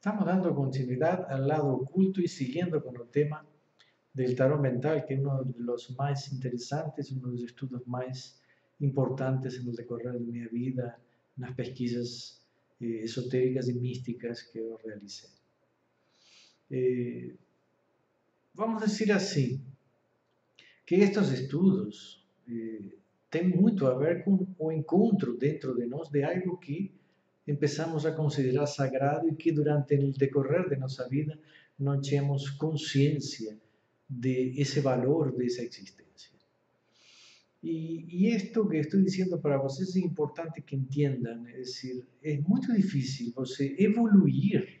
Estamos dando continuidad al lado oculto y siguiendo con el tema del tarot mental, que es uno de los más interesantes, uno de los estudios más importantes en el decorrer de mi vida, en las pesquisas eh, esotéricas y místicas que yo realicé. Eh, vamos a decir así, que estos estudos eh, tienen mucho a ver con o encontro dentro de nós de algo que empezamos a considerar sagrado y que durante el decorrer de nuestra vida no tenemos conciencia de ese valor de esa existencia. Y, y, esto que estoy diciendo para vosotros es importante que entiendan, es decir, es muy difícil você evoluir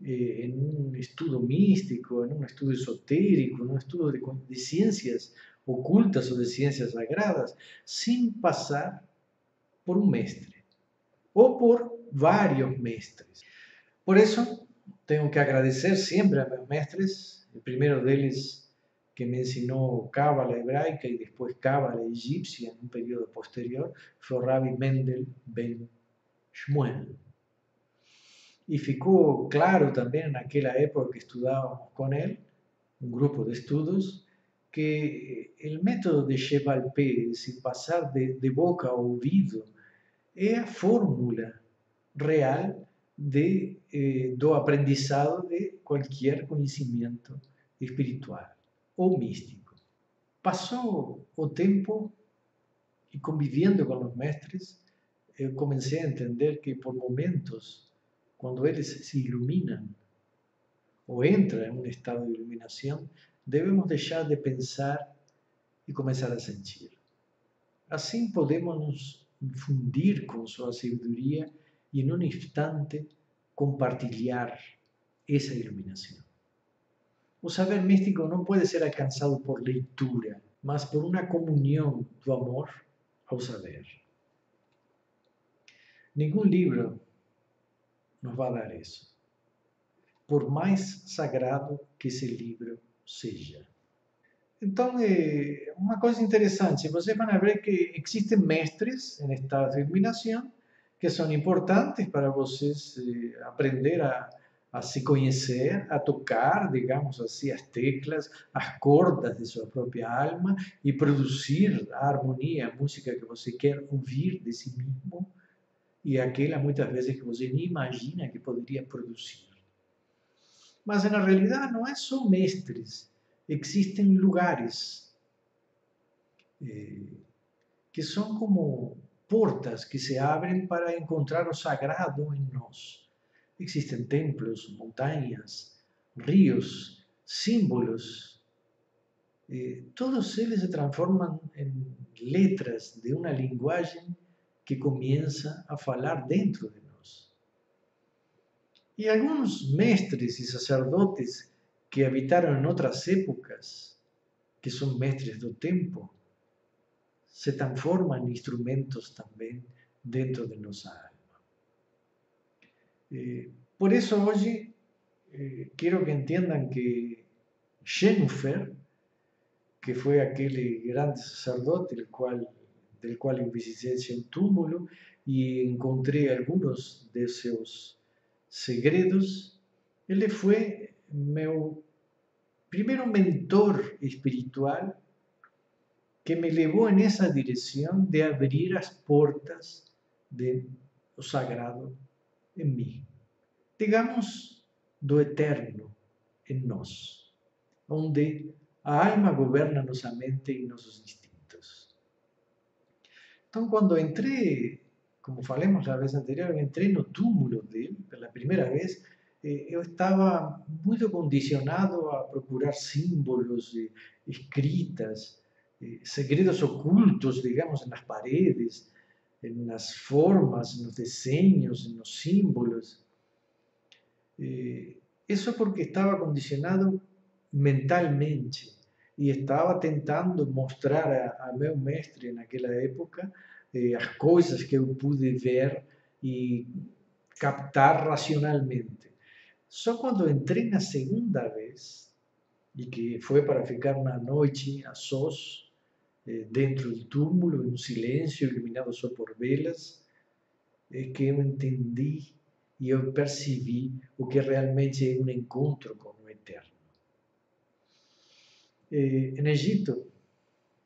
eh, en un estudio místico, en un estudio esotérico, en un estudio de, de ciencias ocultas o de ciencias sagradas, sin pasar por un mestre o por varios mestres. Por eso tengo que agradecer siempre a mis mestres, el primero de ellos que me enseñó cábala hebraica y después cábala egipcia en un periodo posterior, fue Rabbi Mendel Ben Shmuel. Y ficou claro también en aquella época que estudiábamos con él, un grupo de estudios, que el método de Chevalpé, es decir, pasar de boca a oído, es la fórmula real de, eh, do aprendizado de cualquier conocimiento espiritual o místico. Pasó o tiempo y conviviendo con los mestres, eu comecei a entender que por momentos, cuando eles se iluminan o entran en un estado de iluminación, debemos dejar de pensar y comenzar a sentir. Así podemos infundir con su sabiduría y en un instante compartilhar esa iluminación. O saber místico no puede ser alcanzado por lectura, mas por una comunión do amor ao saber. Ningún libro nos va a dar eso, por más sagrado que ese libro seja. Então, é uma coisa interessante, vocês vão ver que existem mestres em estado de iluminação que são importantes para vocês eh, aprender a, a se conhecer, a tocar, digamos assim, as teclas, as cordas de sua própria alma e produzir a harmonia, a música que você quer ouvir de si mesmo e aquela muitas vezes que você nem imagina que poderia produzir. Mas na realidade não é só mestres, existen lugares eh, que son como puertas que se abren para encontrar lo sagrado en nos. Existen templos, montañas, ríos, símbolos. Eh, todos ellos se transforman en letras de una lenguaje que comienza a falar dentro de nos. Y algunos mestres y sacerdotes que habitaron en otras épocas, que son mestres del tiempo, se transforman en instrumentos también dentro de nuestra alma. Eh, por eso hoy eh, quiero que entiendan que Jennifer, que fue aquel gran sacerdote del cual, del visité un túmulo y encontré algunos de esos segredos, él fue meu primeiro mentor espiritual que me levou nessa direção de abrir as portas do sagrado em mim. Digamos, do eterno em nós, onde a alma governa nossa mente e nossos instintos. Então, quando entrei, como falamos a vez anterior, entrei no túmulo dele pela primeira vez, eh, eu estava muito condicionado a procurar símbolos, eh, escritas, eh, segredos ocultos, digamos, nas paredes, nas formas, nos desenhos, nos símbolos. Isso porque estava condicionado mentalmente e estava tentando mostrar a, a meu mestre naquela época as coisas que eu pude ver e captar racionalmente. Só quando entrei na segunda vez, e que foi para ficar uma noite a sós, eh, dentro do túmulo, em um silêncio, iluminado só por velas, é que eu entendi e eu percebi o que realmente é um encontro com o Eterno. Eh, em Egito,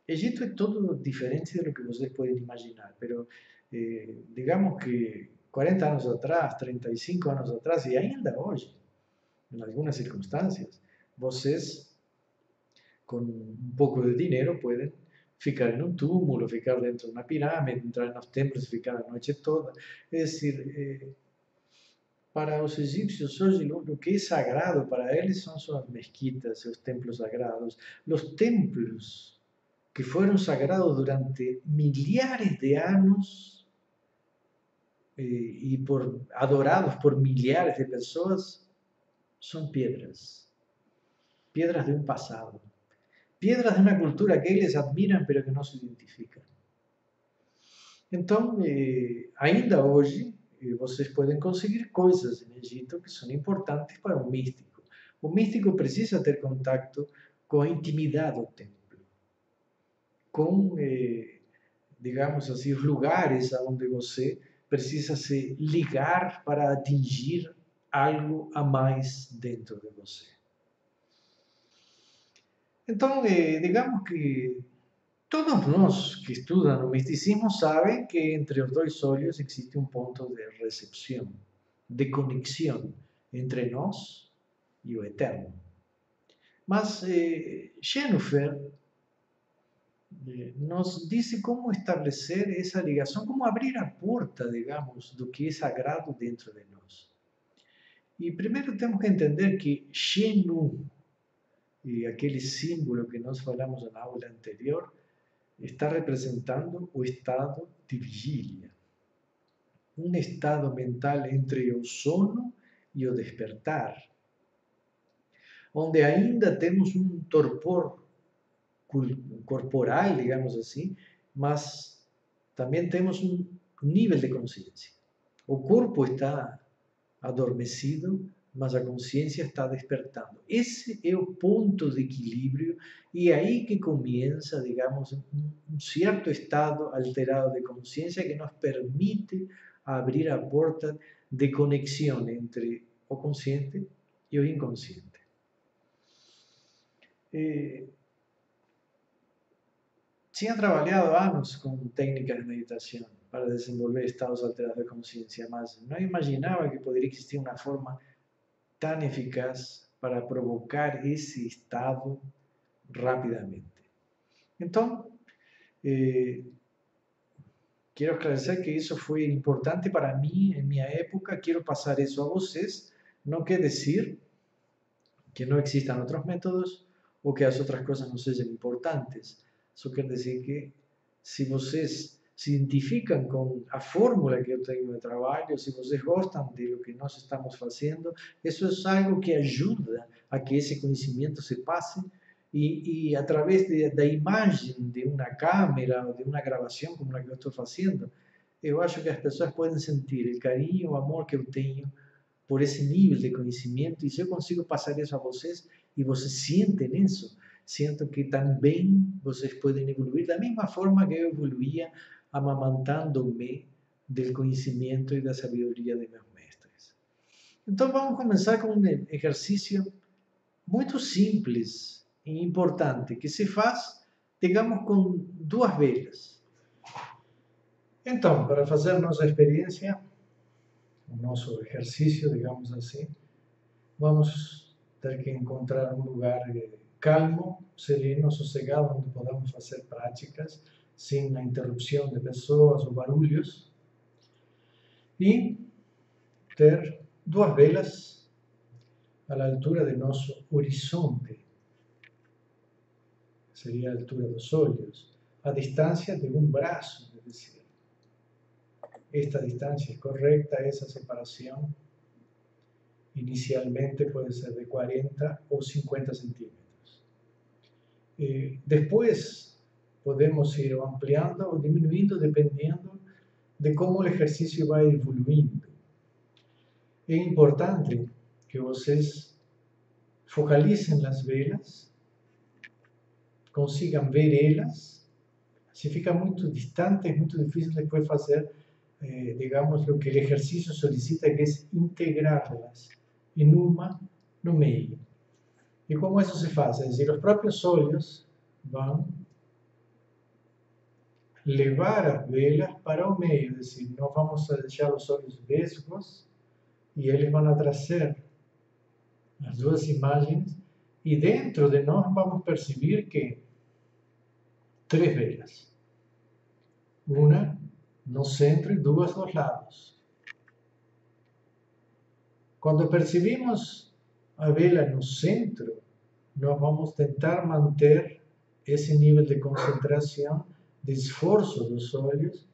Egito é todo diferente do que vocês podem imaginar, pero eh, digamos que 40 anos atrás, 35 anos atrás e ainda hoje, em algumas circunstâncias, vocês com um pouco de dinheiro podem ficar em um túmulo, ficar dentro de uma pirâmide, entrar nos templos e ficar a noite toda. É decir, eh, para os egípcios hoje o que é sagrado para eles são suas mesquitas, seus templos sagrados. Os templos que foram sagrados durante milhares de anos e por, adorados por milhares de pessoas são pedras. Pedras de um passado. Pedras de uma cultura que eles admiram, pero que não se identificam. Então, eh, ainda hoje, eh, vocês podem conseguir coisas em Egito que são importantes para o místico. O místico precisa ter contato com a intimidade do templo com, eh, digamos assim, os lugares onde você precisa se ligar para atingir algo a mais dentro de você. Então, eh, digamos que todos nós que estudam o misticismo sabem que entre os dois olhos existe um ponto de recepção, de conexão entre nós e o Eterno. Mas eh, Jennifer nos dice cómo establecer esa ligación, cómo abrir a puerta, digamos, do que é sagrado dentro de nós. E primeiro temos que entender que Xenu, aquele símbolo que nós falamos na aula anterior, está representando o estado de vigília. Um estado mental entre o sono e o despertar, onde ainda temos um torpor corporal, digamos assim, mas também temos um nível de consciência. O corpo está adormecido, mas a consciência está despertando. Esse é o ponto de equilíbrio e é aí que começa, digamos, um certo estado alterado de consciência que nos permite abrir a porta de conexão entre o consciente e o inconsciente. Eh, tinha trabalhado anos com técnicas de meditação para desenvolver estados alterados de consciência, mas não imaginava que poderia existir uma forma tão eficaz para provocar esse estado rapidamente. Então, eh, quero esclarecer que isso foi importante para mim em minha época, quero passar isso a vocês. Não quer dizer que não existam outros métodos ou que as outras coisas não sejam importantes isso quer dizer que se vocês se identificam com a fórmula que eu tenho de trabalho, se vocês gostam do que nós estamos fazendo, isso é algo que ajuda a que esse conhecimento se passe e, e através de, da imagem de uma câmera ou de uma gravação como a que eu estou fazendo, eu acho que as pessoas podem sentir o carinho, o amor que eu tenho por esse nível de conhecimento e se eu consigo passar isso a vocês e vocês sentem isso, sinto que também vocês podem evoluir da mesma forma que eu evoluía amamantando-me do conhecimento e da sabedoria de meus mestres. Então vamos começar com um exercício muito simples e importante que se faz, digamos, com duas velas. Então, para fazer nossa experiência, o nosso exercício, digamos assim, vamos ter que encontrar um lugar calmo, sereno, sossegado, onde podamos fazer práticas sem a interrupção de pessoas ou barulhos. E ter duas velas à altura de nosso horizonte, seria a altura dos olhos, a distância de um braço, é dizer, esta distância é correta, essa separação inicialmente pode ser de 40 ou 50 centímetros. Eh, después podemos ir ampliando o disminuyendo dependiendo de cómo el ejercicio va evoluindo. Es importante que ustedes focalicen las velas, consigan ver elas. Se fica muito distante, é muito difícil depois fazer eh, digamos, lo que el ejercicio solicita, que es integrarlas en una no medio. ¿Y cómo eso se hace? Es decir, los propios óleos van levar as velas para o meio, es decir, no vamos a dejar los óleos vesgos y ellos van a trazer las dos imágenes y dentro de nós vamos a percibir que tres velas. Una no centro y dos dos lados. Cuando percibimos a vela no centro, nos vamos tentar manter ese nivel de concentración, de esforço dos olhos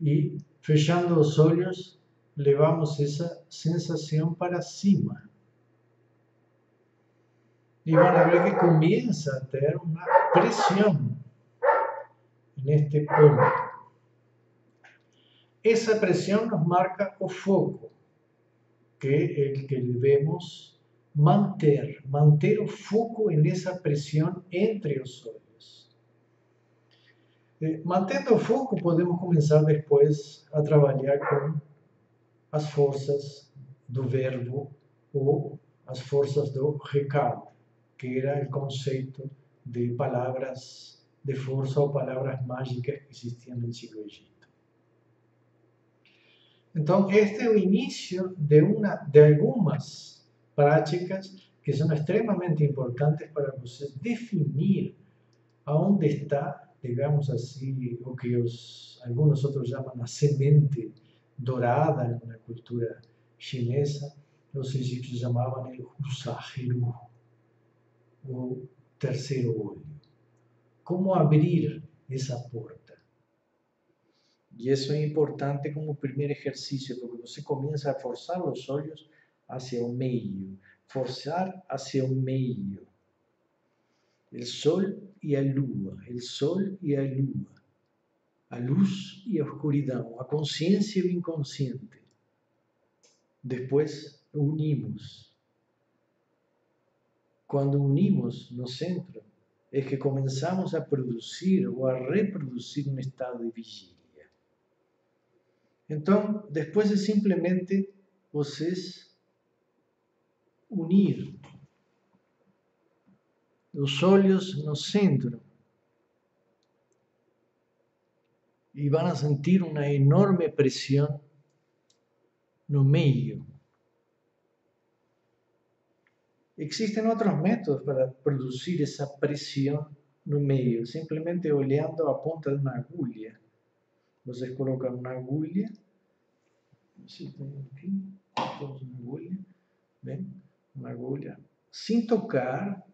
y fechando los olhos levamos esa sensación para cima. Y van a ver que comienza a tener una presión en este punto. Esa presión nos marca o foco, que es el que debemos manter, manter o foco en esa presión entre los olhos. Eh, mantendo o foco, podemos comenzar después a trabalhar com as forças do verbo ou as forças do recado, que era o conceito de palavras de força ou palavras mágicas que existiam no Antigo Egito. Então, este é o início de, uma, de algumas práticas que são extremamente importantes para você definir aonde está, digamos assim, o que os, alguns outros chamam a semente dorada na cultura chinesa, os egípcios chamavam el usahiru, o terceiro olho. Como abrir essa porta? E isso é importante como primeiro exercício, porque você começa a forçar os olhos hacia o meio, forçar hacia o meio. O sol e a lua, o sol e a lua a luz e a escuridão, a consciência e o inconsciente. Depois unimos. Quando unimos no centro, é que começamos a produzir ou a reproduzir um estado de vigília. Então, depois é simplesmente vocês unir os olhos no centro y van a sentir una enorme presión no medio. Existen otros métodos para producir esa presión no medio, simplemente oleando a punta de una agulla. Ustedes colocan una agulla, una agulla, ¿ven? Una agulla, sin tocar,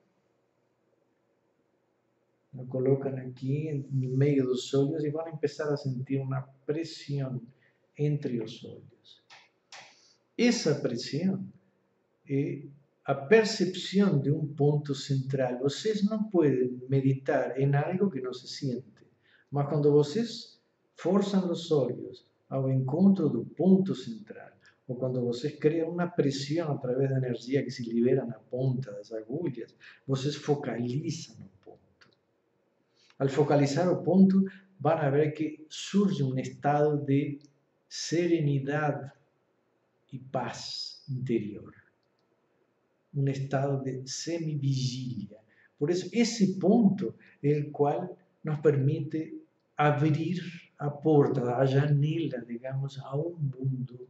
lo colocan aquí en medio de los olhos y van a empezar a sentir una presión entre los olhos. Esa presión es a percepción de un punto central. Ustedes no pueden meditar en algo que no se siente, mas cuando ustedes forzan los olhos al encuentro del punto central, o cuando ustedes crean una presión a través de energía que se libera na ponta das agulhas, ustedes focalizan al focalizar o punto, van a ver que surge un estado de serenidad y paz interior. Un estado de semivigilia. Por eso ese punto es el cual nos permite abrir a puerta, a janela, digamos, a un mundo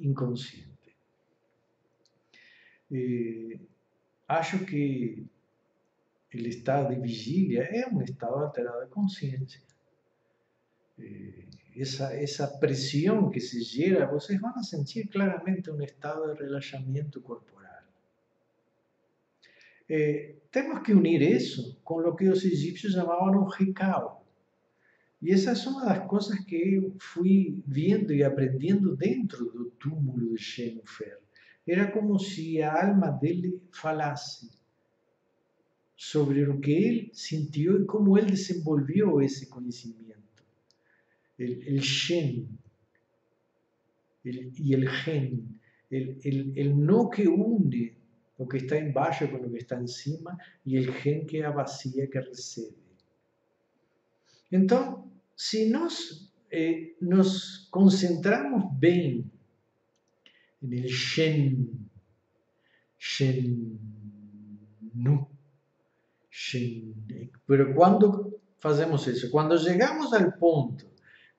inconsciente. Eh, acho que el estado de vigilia es un estado alterado de conciencia. Eh, esa, esa presión que se llega, ustedes van a sentir claramente un estado de relajamiento corporal. Eh, tenemos que unir eso con lo que los egipcios llamaban un jicao. Y esa es una de las cosas que fui viendo y aprendiendo dentro del túmulo de Shenufer. Era como si la alma de él falase sobre lo que él sintió y cómo él desenvolvió ese conocimiento. El, el Shen y el Gen, el, el, el, no que une lo que está en bajo con lo que está encima y el Gen que vacía, que recebe. Entonces, si nos eh, nos concentramos bien en el Shen, Shen, no, Shen. Pero cuando hacemos eso, cuando llegamos al punto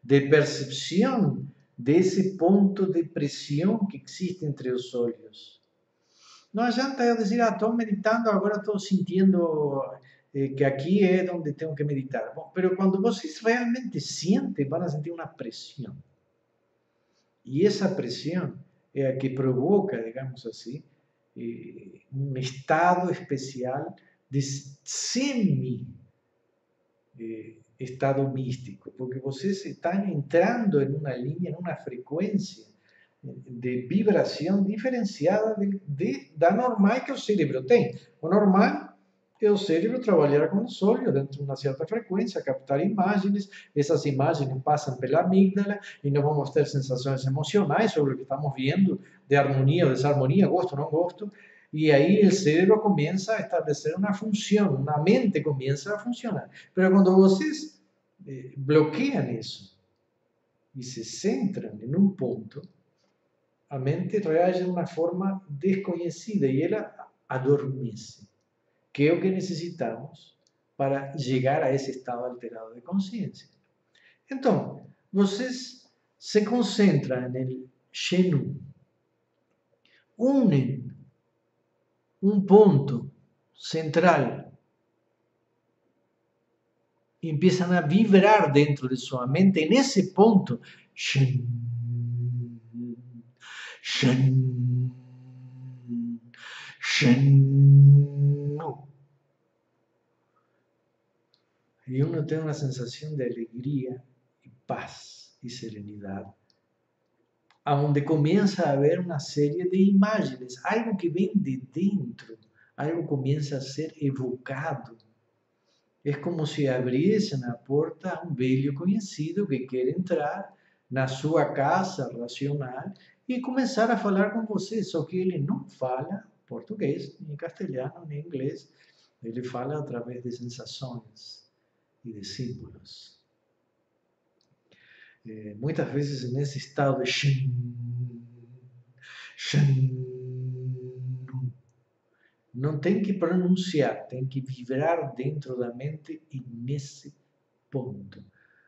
de percepción de ese punto de presión que existe entre los olhos, no adianta eu dizer, ah, estou meditando, agora estou sentindo eh, que aqui é onde tenho que meditar. Pero quando vocês realmente sentem, vão sentir uma pressão. E essa pressão é a que provoca, digamos assim, eh, um estado especial de semi eh, estado místico, porque vocês estão entrando em uma linha, em uma frequência de vibração diferenciada de, de, da normal que o cérebro tem. O normal o cérebro trabalhar com os olhos dentro de uma certa frequência, captar imagens, essas imagens passam pela amígdala e nós vamos ter sensações emocionais sobre o que estamos vendo, de harmonia ou desarmonia, gosto ou não gosto, e aí o cérebro começa a estabelecer uma função, uma mente começa a funcionar. Mas quando vocês eh, bloqueiam isso e se centram em um ponto, a mente reage de uma forma desconhecida e ela adormece, que é o que necessitamos para chegar a esse estado alterado de consciência. Então, vocês se concentram no Shenu, unem um ponto central e empiezan a vibrar dentro de sua mente nesse ponto. Shen, Shen, Shen. Y uno tiene una sensación de alegría y paz y serenidad, a donde comienza a haber una serie de imágenes, algo que viene de dentro, algo comienza a ser evocado. Es como si abriesen la puerta a un bello conocido que quiere entrar na sua casa racional e começar a falar com você, só que ele não fala português, nem castelhano, nem inglês, ele fala através de sensações e de símbolos. É, muitas vezes nesse estado de shin, shin, não tem que pronunciar, tem que vibrar dentro da mente e nesse ponto.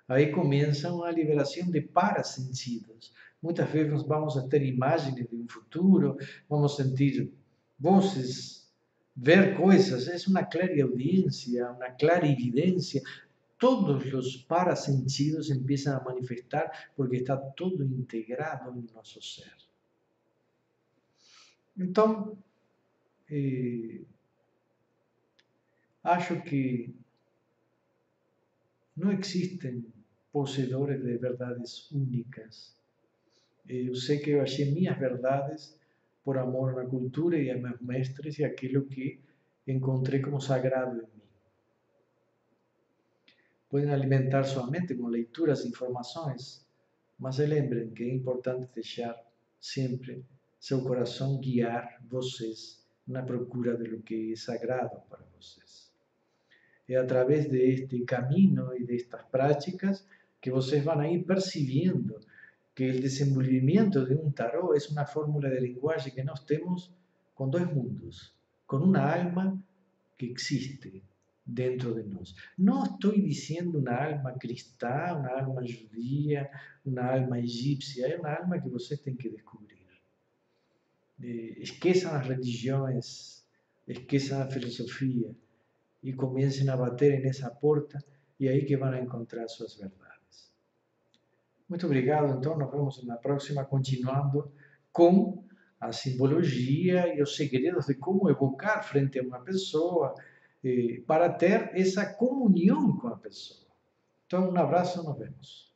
Aí começa uma liberação de parasentidos. Muitas vezes vamos a ter imagens de um futuro, vamos sentir vozes, ver coisas. É uma clareaudiência, uma clarividência. Todos os parasentidos empiezam a manifestar porque está todo integrado no nosso ser. Então, eh, acho que não existem poseedores de verdades únicas. Eu sei que eu achei minhas verdades por amor à cultura e a meus mestres e aquilo que encontrei como sagrado em mim. Podem alimentar sua mente com leituras informações, mas lembrem que é importante deixar sempre seu coração guiar vocês na procura de lo que é sagrado para vocês. É através deste caminho e destas práticas que vocês vão ir percebendo que o desenvolvimento de um tarot é uma fórmula de linguagem que nós temos com dois mundos, com uma alma que existe dentro de nós. Não estou dizendo uma alma cristã, uma alma judia, uma alma egípcia, é uma alma que vocês têm que descobrir. Esqueçam as religiões, esqueçam a filosofia e comecem a bater nessa porta e aí que vão encontrar suas verdades. Muito obrigado, então, nos vemos na próxima, continuando com a simbologia e os segredos de como evocar frente a uma pessoa eh, para ter essa comunhão com a pessoa. Então, um abraço, nos vemos.